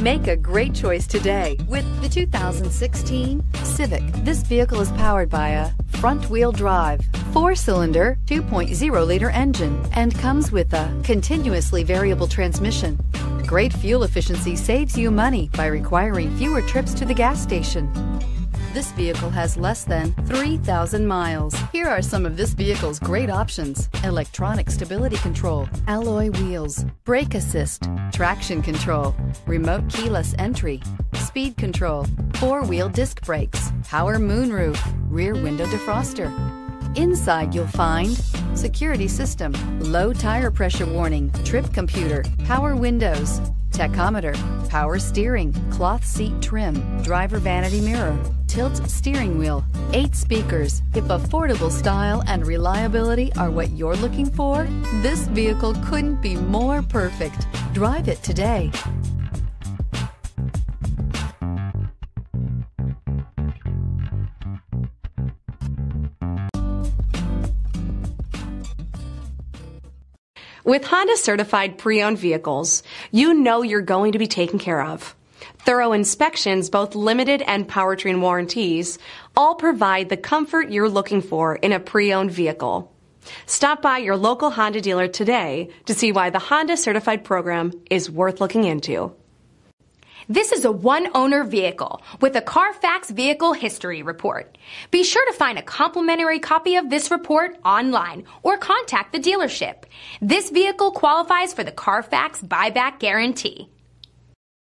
Make a great choice today with the 2016 Civic. This vehicle is powered by a front wheel drive, four cylinder, 2.0 liter engine, and comes with a continuously variable transmission. Great fuel efficiency saves you money by requiring fewer trips to the gas station. This vehicle has less than 3,000 miles. Here are some of this vehicle's great options. Electronic stability control, alloy wheels, brake assist, traction control, remote keyless entry, speed control, four-wheel disc brakes, power moonroof, rear window defroster. Inside you'll find security system, low tire pressure warning, trip computer, power windows, tachometer, power steering, cloth seat trim, driver vanity mirror, tilt steering wheel, eight speakers. If affordable style and reliability are what you're looking for, this vehicle couldn't be more perfect. Drive it today. With Honda certified pre-owned vehicles, you know you're going to be taken care of. Thorough inspections, both limited and powertrain warranties, all provide the comfort you're looking for in a pre-owned vehicle. Stop by your local Honda dealer today to see why the Honda certified program is worth looking into. This is a one owner vehicle with a Carfax Vehicle History Report. Be sure to find a complimentary copy of this report online or contact the dealership. This vehicle qualifies for the Carfax Buyback Guarantee.